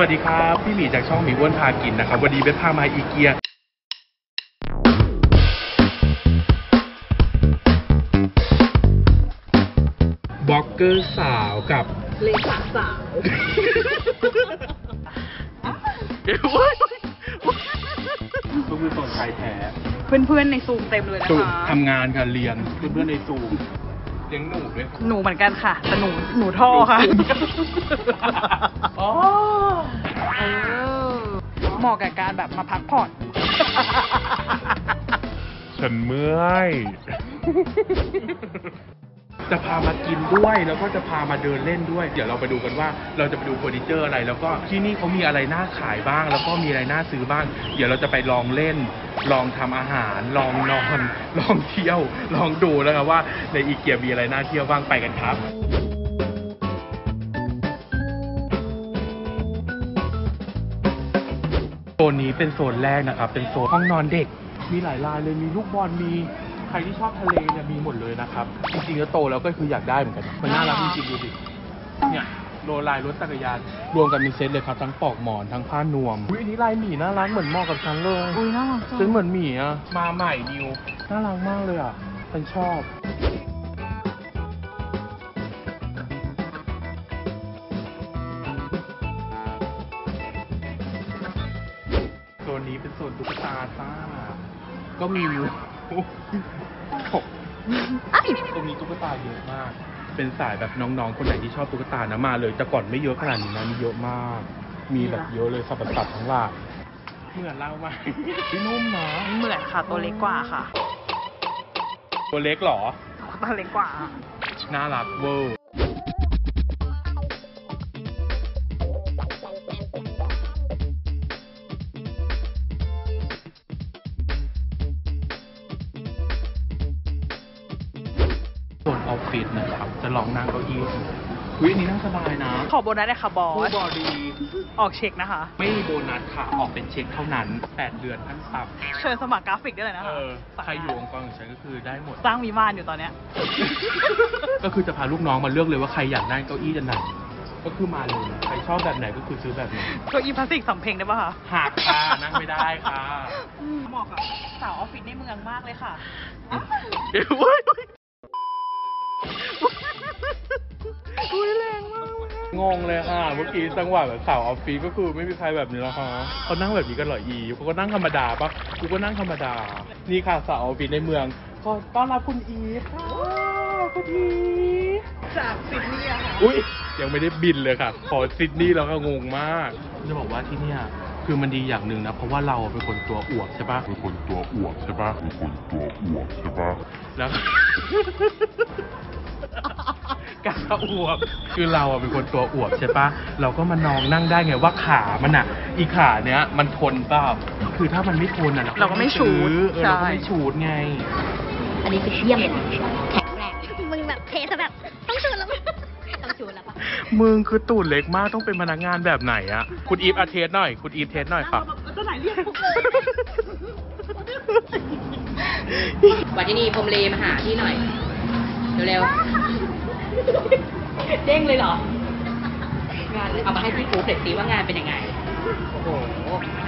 วัสดีครับ พี่หมีจากช่องหมีอ้วนพากินนะครับ วันนี้เบสพามาอีเกียบล็อกเกอร์สาวกับเลขาสาวเอ้ยก็คือส่วนชายแท้ เพื่อนๆในซูมเต็มเลยนะสูคะ ทำงานกันเรียนเพื่อนๆในซูม เลี้ยงหนูด้วยหนูเหมือนกันค่ะแต่หนูหนูท่อค่ะอ๋อเออเหมาะกับการแบบมาพักผ่อน ฉันเมื่อย จะพามากินด้วย แล้วก็จะพามาเดินเล่นด้วย เดี๋ยวเราไปดูกันว่าเราจะไปดูเฟอร์นิเจอร์อะไร แล้วก็ที่นี่เขามีอะไรน่าขายบ้าง แล้วก็มีอะไรน่าซื้อบ้าง เดี๋ยวเราจะไปลองเล่น ลองทำอาหาร ลองนอน ลองเที่ยว ลองดูแล้วครับว่าในอีเกียมีอะไรน่าเที่ยวบ้างไปกันครับโซนนี้เป็นโซนแรกนะครับ เป็นโซนห้องนอนเด็ก มีหลายลายเลย มีลูกบอล มี ใครที่ชอบทะเลเนี่ยมีหมดเลยนะครับ จริงๆแล้วโตแล้วก็คืออยากได้เหมือนกัน มันน่ารักจริงๆดูดิเนี่ยโรลลายรถจักรยาน รวมกันเป็นเซตเลยครับ ทั้งปลอกหมอนทั้งผ้านวม อุ้ยอันนี้ลายหมีน่ารักเหมือนเหมาะกับฉันเลยอุ้ยน่ารักจังฉันเหมือนหมีอะมาใหม่นิวน่ารักมากเลยอะฉันชอบโซนนี้เป็นโซนตุ๊กตาจ้าก็มีวิว ตกตรงนี้ตุ๊กตาเยอะมาก เป็นสายแบบน้องๆ คนไหนที่ชอบตุ๊กตานะมาเลย แต่ก่อนไม่เยอะขนาดนี้นะมีเยอะมาก มีแบบเยอะเลยสับสับทั้งหลายเหมือนเราไหมพี่นุ่มนะเหมือนค่ะ ตัวเล็กกว่าค่ะ ตัวเล็กเหรอ ตัวเล็กกว่า น่ารักเวอร์ ออฟฟิศนะครับ จะลองนั่งเก้าอี้ดูวิอันนี้นั่งสบายนะขอโบนัสเลยค่ะบอผู้ส บอดี ออกเช็คนะคะ ไม่มีโบนัสค่ะ ออกเป็นเช็คเท่านั้น 8 เดือนขั้นต่เชิญสมัครกราฟิกได้เลยำนะเอคะอใครอยู่องค์กรของฉันก็คือได้หมด สร้างวิมานอยู่ตอนเนี้ย ก็คือจะพาลูกน้องมาเลือกเลยว่าใครอยากนั่งเก้าอี้จะไหน ก็คือมาเลย ใครชอบแบบไหนก็คือซื้อแบบนั้น เก็อีพลาสติกสำเพ็งได้ปะคะหักค่ะนั่งไม่ได้ค่ะ เหมาะกับสาวออฟฟิศในเมืองมากเลยค่ะ เอ้ยเว้ย งงเลยค่ะ เมื่อกี้จังหวะแบบสาวออฟฟิศก็คือไม่มีใครแบบนี้แล้วค่ะเขานั่งแบบนี้กันเหรออีเขาก็นั่งธรรมดาปะกูก็นั่งธรรมดา นี่ค่ะสาวออฟฟิศในเมืองขอต้อนรับคุณอีฟค่ะคุณอีฟจากซิดนีย์อะค่ะอุ้ยยังไม่ได้บินเลยค่ะ ขอซิดนีย์แล้วก็งงมาก จะบอกว่าที่เนี่ยคือมันดีอย่างหนึ่งนะ เพราะว่าเราเป็นคนตัวอวบใช่ปะเป็นคนตัวอวบใช่ปะเป็นคนตัวอวบใช่ปะแล้ว กาอวบคือเราอะเป็นคนตัวอวบใช่ปะเราก็มานองนั่งได้ไงว่าขามันอะอีขาเนี้ยมันทนเปล่าคือถ้ามันไม่ทนอะเราก็ไม่ชูดซื้อเออเราก็ใช่ไม่ชูดไง อันนี้คือเยี่ยมเลยนะแข็งแรงมึงแบบเทซะแบบต้องชูนแล้วมั้ยต้องชูนแล้วปะมึงคือตูดเล็กมากต้องเป็นพนักงานแบบไหนอะคุณอีฟอาเทสหน่อย คุณอีฟเทสหน่อยค่ะจะไหนเรียกพวกวันที่นี่พรมเลมาหาพี่หน่อย เร็วๆ เด้งเลยเหรอ งานเอามาให้พี่กูเสร็จสิว่างานเป็นยังไง โอ้โห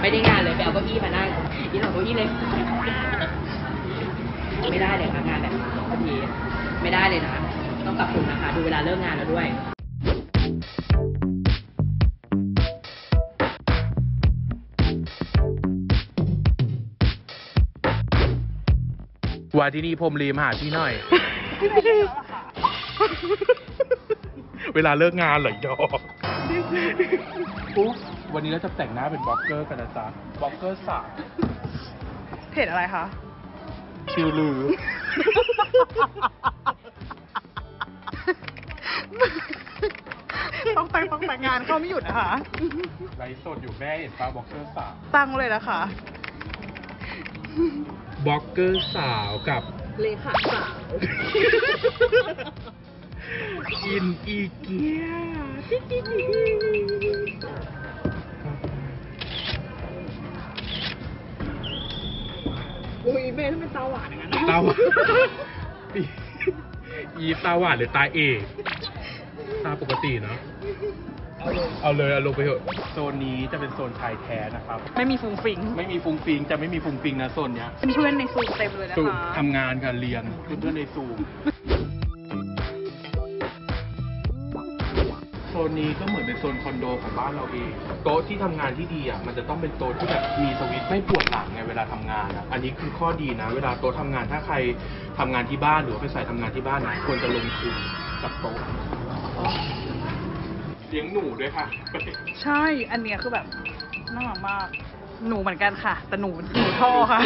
ไม่ได้งานเลยไปเอาเก้าอี้มานั่งอีหลอกเก้าอี้เลย ไม่ได้เลยค่ะงานแบบนี้พี่ไม่ได้เลยนะ ต้องปรับปรุงนะคะ ดูเวลาเลิกงานแล้วด้วยว่าที่นี่พรมรีมาหาพี่หน่อย เวลาเลิกงานเหรอดอกอุ๊ยวันนี้เราจะแต่งหน้าเป็นบล็อกเกอร์กันนะจ๊ะบล็อกเกอร์สาวเพจอะไรคะชื่อลือ ต้องแต่งต้องแต่งงานเขาไม่หยุดนะคะ ไลฟ์สดอยู่แม่เห็นป้าบล็อกเกอร์สาวตั้งเลยนะคะบล็อกเกอร์สาวกับเลขาสาว อินอีเกียอุ้ยเบนเป็นตาหวานอย่างนั้นตาหวานอีฟตาหวานหรือตาเอกตาปกติเนาะเอาเลยเอาลงไปเถอะโซนนี้จะเป็นโซนชายแท้นะครับ ไม่มีฟุงฟิง ไม่มีฟุงฟิงจะไม่มีฟุงฟิงนะโซนเนี้ยเพื่อนในซูมเต็มเลยนะซูมคะทำงานกันเรียนเพื่อนๆในซูม นนี้ก็เหมือนเป็นโซนคอนโดของบ้านเราเองโต๊ะที่ทำงานที่ดีอะมันจะต้องเป็นโต๊ะที่แบบมีสวิตช์ไม่ปวดหลังไงเวลาทำงานอะอันนี้คือข้อดีนะ เวลาโต๊ะทำงานถ้าใครทำงานที่บ้านหรือว่าไปใส่ทำงานที่บ้านนะควรจะลงทุนกับโต๊ะเลี้ยงหนูด้วยค่ะ ใช่ อันเนี้ยคือแบบน่ารักมาก หนูเหมือนกันค่ะ แต่หนูหนูท่อค่ะ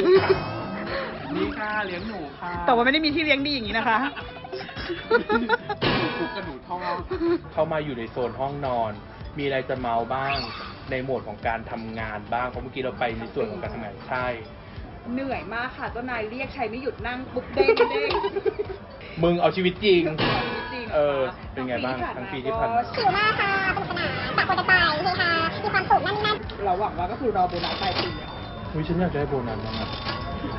นี่ค่ะเลี้ยงหนูค่ะ แต่ว่าไม่ได้มีที่เลี้ยงดีอย่างนี้นะคะ หนูคุกกับหนูท่อเข้ามาอยู่ในโซนห้องนอน มีอะไรจะเมาบ้าง ในโหมดของการทำงานบ้าง เพราะเมื่อกี้เราไปในส่วนของการทำงานใช่ เหนื่อยมากค่ะเจ้านายเรียกใช้ไม่หยุดนั่งปุ๊บเด้งเด้งมึงเอาชีวิตจริง จริงๆเออเป็นไงบ้างทั้งปีที่ผ่านมาก็ชิลมากค่ะสนุกสนานต่างคนต่างไปเฮฮามีความสุขแน่น เราหวังว่าก็คือรอโบนัสปลายปีอะ อุ้ยฉันอยากได้โบนัสมาก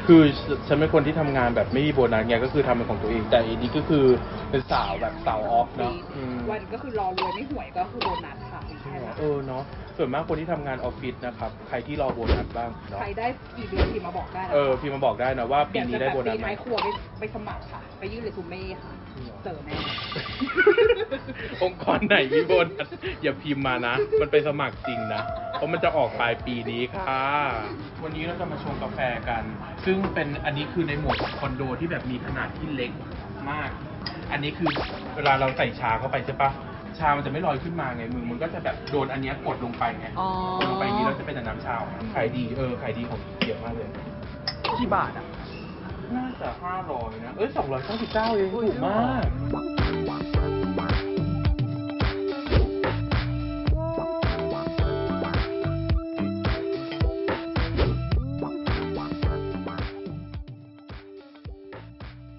คือฉันเป็นคนที่ทำงานแบบไม่มีโบนัสไงก็คือทำเป็นของตัวเองแต่อันนี้ก็คือเป็นสาวแบบสาวออฟเนาะอืมวันก็คือรอรวยไม่ห่วยก็คือโบนัสค่ะมีแค่นั้นเออเนาะ ส่วนมากคนที่ทำงานออฟฟิศนะครับ ใครที่รอโบนัสบ้างเนาะใครได้กี่เดือนพิมพ์มาบอกได้นะเออพี่มาบอกได้นะว่าปีนี้ได้โบนัสเยวจะแบบปีไหมท้ายครัวไปไปสมัครค่ะ ไปยื่นเรซูเม่ค่ะ เจอแน่ องค์กรไหนมีโบนัสอย่าพิมพ์มานะ มันไปสมัครจริงนะ เพราะมันจะออกปลายปีนี้ค่ะ วันนี้เราจะมาชงกาแฟกัน ซึ่งเป็นอันนี้คือในหมวดของคอนโดที่แบบมีขนาดที่เล็กมาก อันนี้คือเวลาเราใส่ชาเข้าไปใช่ปะ ชามันจะไม่ลอยขึ้นมาไงมึงมันก็จะแบบโดนอันเนี้ยกดลงไปไงอ๋อ กดลงไปอย่างนี้แล้วจะเป็นแต่น้ำชาขายดีเออขายดีของเกียมากเลย กี่บาทอะ น่าจะห้าร้อยนะ เอ้ยสองร้อยเก้าสิบเก้าเองถูกมาก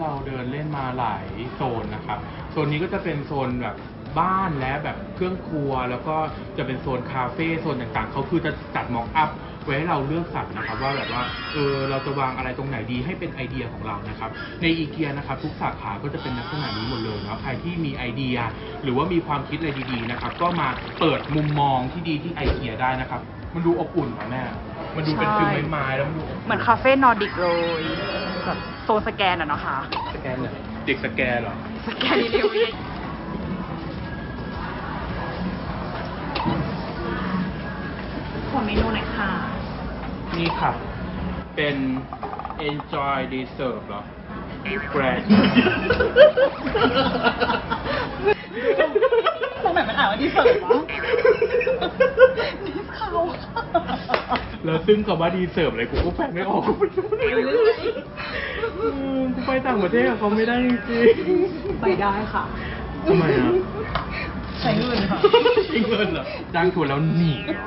เราเดินเล่นมาหลายโซนนะครับ โซนนี้ก็จะเป็นโซนแบบ บ้านและแบบเครื่องครัว แล้วก็จะเป็นโซนคาเฟ่โซนต่างๆเขาคือจะจัด mock up ไว้ให้เราเลือกสรรนะครับ ว่าแบบว่าเออเราจะวางอะไรตรงไหนดีให้เป็นไอเดียของเรานะครับในอีเกียนะครับทุกสาขาก็จะเป็นลักษณะนี้หมดเลยเนาะใครที่มีไอเดีย หรือว่ามีความคิดอะไรดีๆนะครับ ก็มาเปิดมุมมองที่ดีที่ไอเกียได้นะครับ มันดูอบอุ่นนะแม่มันดูเป็นใช่ feel ไม้ๆแล้วมันดูอบเหมือนคาเฟ่นอร์ดิกเลยแบบโซนสแกนอะเนาะค่ะสแกนเนี่ยเด็กสแกนเหรอสแกนเร็ว เมนูไหนค่ะ นี่ค่ะ เป็น enjoy deserve เหรอ grand ตรงไหนมันอ่านว่าดีเสิร์ฟวะดีเขาแล้วซึ่งคำว่า deserve อะไรกูก็แปลไม่ออกกูไม่รู้เลยอืมกูไปต่างประเทศกับเขาไม่ได้จริงไปได้ค่ะๆทำไมอะ ใช้เงินค่ะใช้เงินเหรอจ้างทัวร์แล้วหนีเหรอ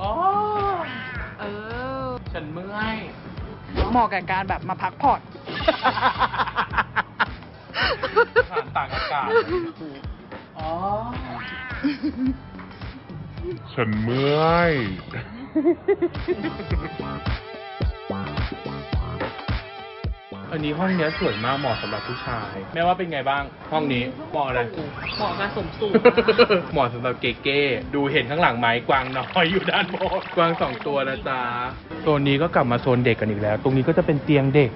อ๋อเออ ฉันเมื่อย เหมาะกับการแบบมาพักผ่อนผ่านต่างอากาศ อ๋อ ฉันเมื่อยอันนี้ห้องเนี้ยสวยมากเหมาะสำหรับผู้ชาย แม่ว่าเป็นไงบ้าง ห้องนี้เหมาะอะไร เหมาะกับสมสูงเหมาะสำหรับเก๋ๆดูเห็นข้างหลังไหมกวางน้อยอยู่ด้านบนกวางสองตัวนะจ๊ะโซนนี้ก็กลับมาโซนเด็กกันอีกแล้ว ตรงนี้ก็จะเป็นเตียงเด็ก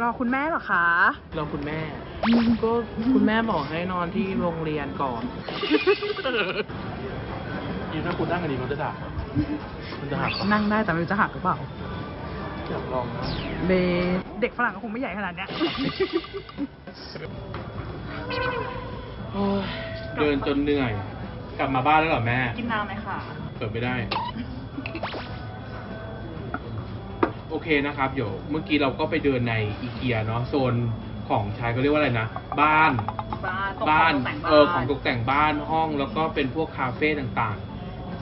รอคุณแม่เหรอคะเราคุณแม่ ก็คุณแม่บอกให้นอนที่โรงเรียนก่อน ยิ่ถ้าคุณนั่งอันนี้มันจะดับมันจะหักปะนั่งได้แต่ไม่รู้จะหักหรือเปล่าอยากลองนะเบเด็กฝรั่งก็คงไม่ใหญ่ขนาดเนี้ยโอ้ยเดินจนเหนื่อย กลับมาบ้านแล้วเหรอแม่ กินน้ำไหมคะเปิดไม่ได้ โอเคนะครับเดี๋ยวเมื่อกี้เราก็ไปเดินในอีเกียเนาะโซนของใช้เขาเรียกว่าอะไรนะบ้านบ้าน บ้านตกแต่งเออของตกแต่งบ้านห้องแล้วก็เป็นพวกคาเฟ่ต่างๆ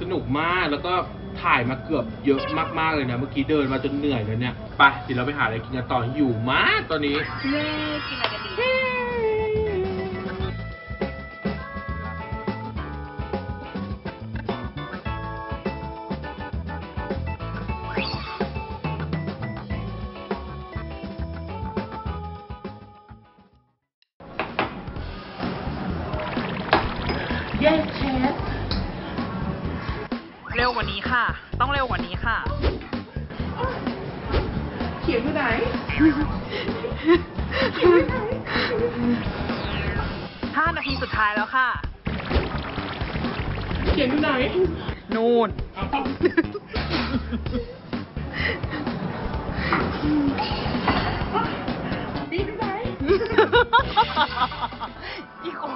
สนุกมากแล้วก็ถ่ายมาเกือบเยอะมากๆเลยนะ เมื่อกี้เดินมาจนเหนื่อยแล้วเนี่ย ไปเดี๋ยวเราไปหาอะไรกินกันต่ออยู่มากตอนนี้ เย้กินอะไรกันดี นี้ค่ะ ต้องเร็วกว่านี้ค่ะ เขียนอยู่ไหนห้านาทีสุดท้ายแล้วค่ะ เขียนอยู่ไหน นู่นปีนอยู่ไหนอีกคน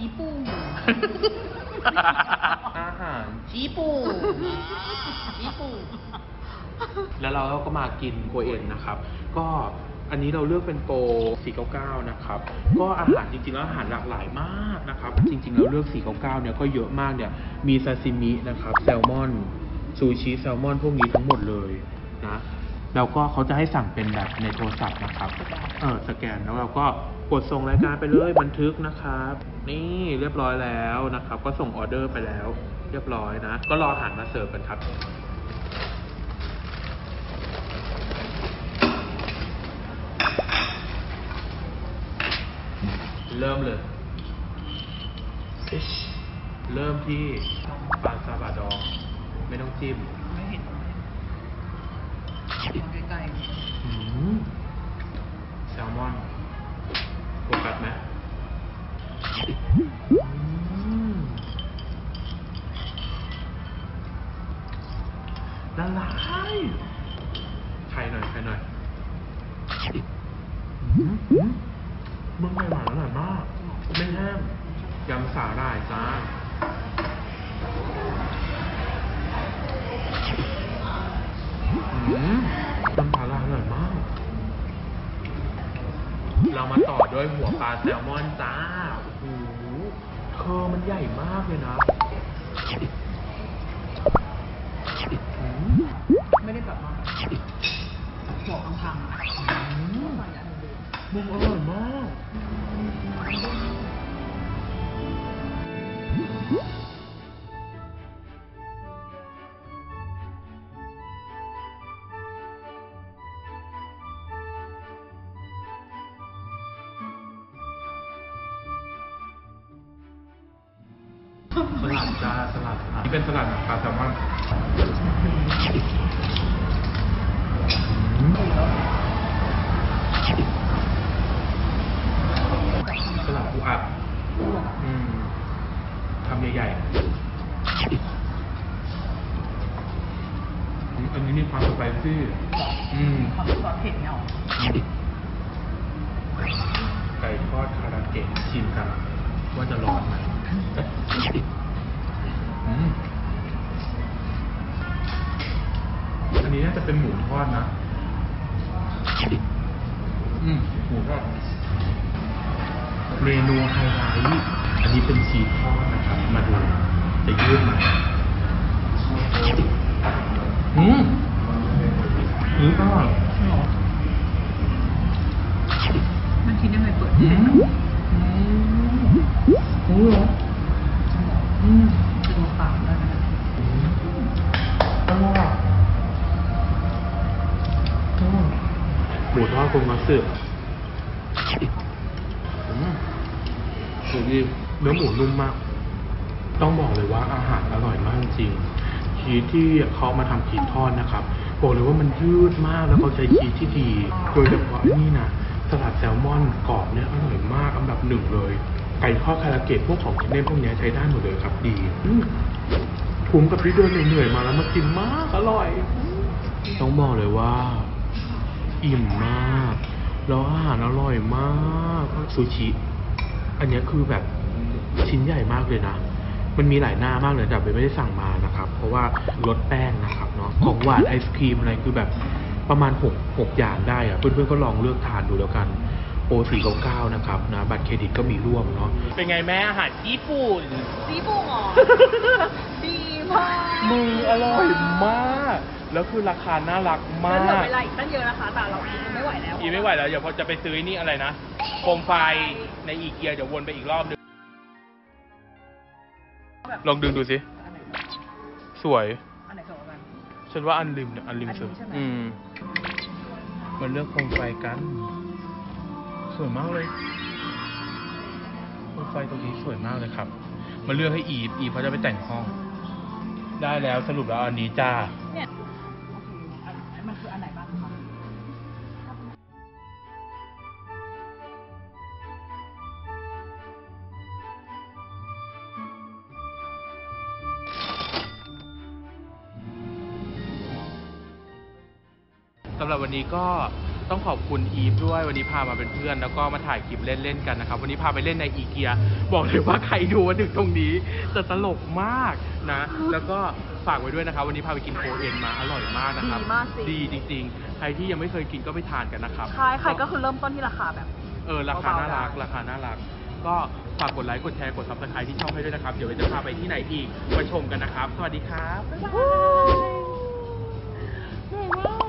อาหารจีปูอาหารจีปูจีปูแล้วเราก็มากินโคเอ็นนะครับ ก็อันนี้เราเลือกเป็นโปร 499 นะครับ ก็อาหารจริงๆแล้วอาหารหลากหลายมากนะครับ จริงๆ เราเลือก 499 เนี่ยก็เยอะมากเนี่ย มีซาซิมินะครับ แซลมอน ซูชิแซลมอน พวกนี้ทั้งหมดเลยนะ แล้วก็เขาจะให้สั่งเป็นแบบในโทรศัพท์นะครับเออสแกนแล้วเราก็กดส่งรายการไปเลยบันทึกนะครับ นี่เรียบร้อยแล้วนะครับ ก็ส่งออเดอร์ไปแล้ว เรียบร้อยนะ ก็รออาหารมาเสิร์ฟกันครับเริ่มเลย Fish เริ่มที่ปลาซาบะดอง ไม่ต้องจิ้มไม่เห็น ใกล้อืมแซลมอนโฟกัสไหมอืมละลายไข่หน่อยไข่หน่อยอืมอืมมึงไข่หวานอร่อยมาก ไม่แห้งยำสาหร่ายจ้า อืมน้ำปลาร้าอร่อยมาก เรามาต่อด้วยหัวปลาแซลมอนจ้าโอ้โหเธอมันใหญ่มากเลยนะ จะเป็นหมูทอดนะ อืมหมูทอดเมนูไฮไลท์อันนี้เป็นชีสทอดนะครับ มาดูจะยืดไหมอืมอืมก็มันคิดยังไงเปิดอืมอืมโอ้โหอืมจะดูปากได้ไหม หมูทอดกงมัสึอืมดูดีเนื้อหมูนุ่มมาก ต้องบอกเลยว่าอาหารอร่อยมากจริงชีสที่เขามาทำชีสทอดนะครับบอกเลยว่ามันยืดมากแล้วเขาใช้ชีสที่ดีโดยเฉพาะไอ้นี่นะสลัดแซลมอนกรอบเนี่ยอร่อยมากอันดับหนึ่งเลย ไก่ทอดคาราเกะพวกของกินเล่นพวกเนี้ยใช้ได้หมดเลยครับดีอืมคุ้มกับที่เดินเหนื่อยๆมาแล้วมากินมากอร่อย ต้องบอกเลยว่า อิ่มมาก แล้วอาหารอร่อยมากซูชิ อันเนี้ยคือแบบชิ้นใหญ่มากเลยนะ มันมีหลายหน้ามากเลยแต่เบนไม่ได้สั่งมานะครับ เพราะว่าลดแป้งนะครับเนาะ ของหวานไอศครีมอะไรคือแบบประมาณ6 6อย่างได้อะเพื่อนๆก็ลองเลือกทานดูแล้วกันโอ499นะครับนะบัตรเครดิตก็มีร่วมเนาะ เป็นไงแม่อาหารญี่ปุ่นซีฟูหรอดีมากมืออร่อยมาก แล้วคือราคาน่ารักมาแล้วเหลือก เวลาอีกตั้งเยอะนะคะ แต่เรากินไม่ไหวแล้ว อีไม่ไหวแล้ว เดี๋ยวพอจะไปซื้อนี่อะไรนะโคมไฟในอีเกียเดี๋ยววนไปอีกรอบนึง ลองดึงดูสิ อันไหนสวย อันไหนสวยกว่ากัน ฉันว่าอันริมเนี่ยอันริมสุดอันนี้ใช่ไหม อืมมันเลือกโคมไฟกัน สวยมากเลยโคมไฟตรงนี้สวยมากเลยครับ มาเลือกให้อีฟอีฟเขาจะไปแต่งห้อง ได้แล้วสรุปแล้วอันนี้จ้า หรับวันนี้ก็ต้องขอบคุณอีฟด้วยวันนี้พามาเป็นเพื่อน แล้วก็มาถ่ายคลิปเล่นๆกันนะครับ วันนี้พาไปเล่นในอีเกียบอกเลยว่าใครดูมาถึงตรงนี้จะตลกมากนะ แล้วก็ฝากไว้ด้วยนะครับ วันนี้พาไปกินโคเอ็นมาอร่อยมากนะครับ ดีมากจริงดีจริง ๆ ใครที่ยังไม่เคยกินก็ไปทานกันนะครับ ใช่ใครก็คือเริ่มต้นที่ราคาแบบ เออราคาน่ารักเบาๆราคาน่ารัก ก็ฝากกดไลค์กดแชร์กด subscribe ที่ช่องให้ด้วยนะครับ เดี๋ยวเราจะพาไปที่ไหนอีกมาชมกันนะครับ สวัสดีครับบ๊ายบาย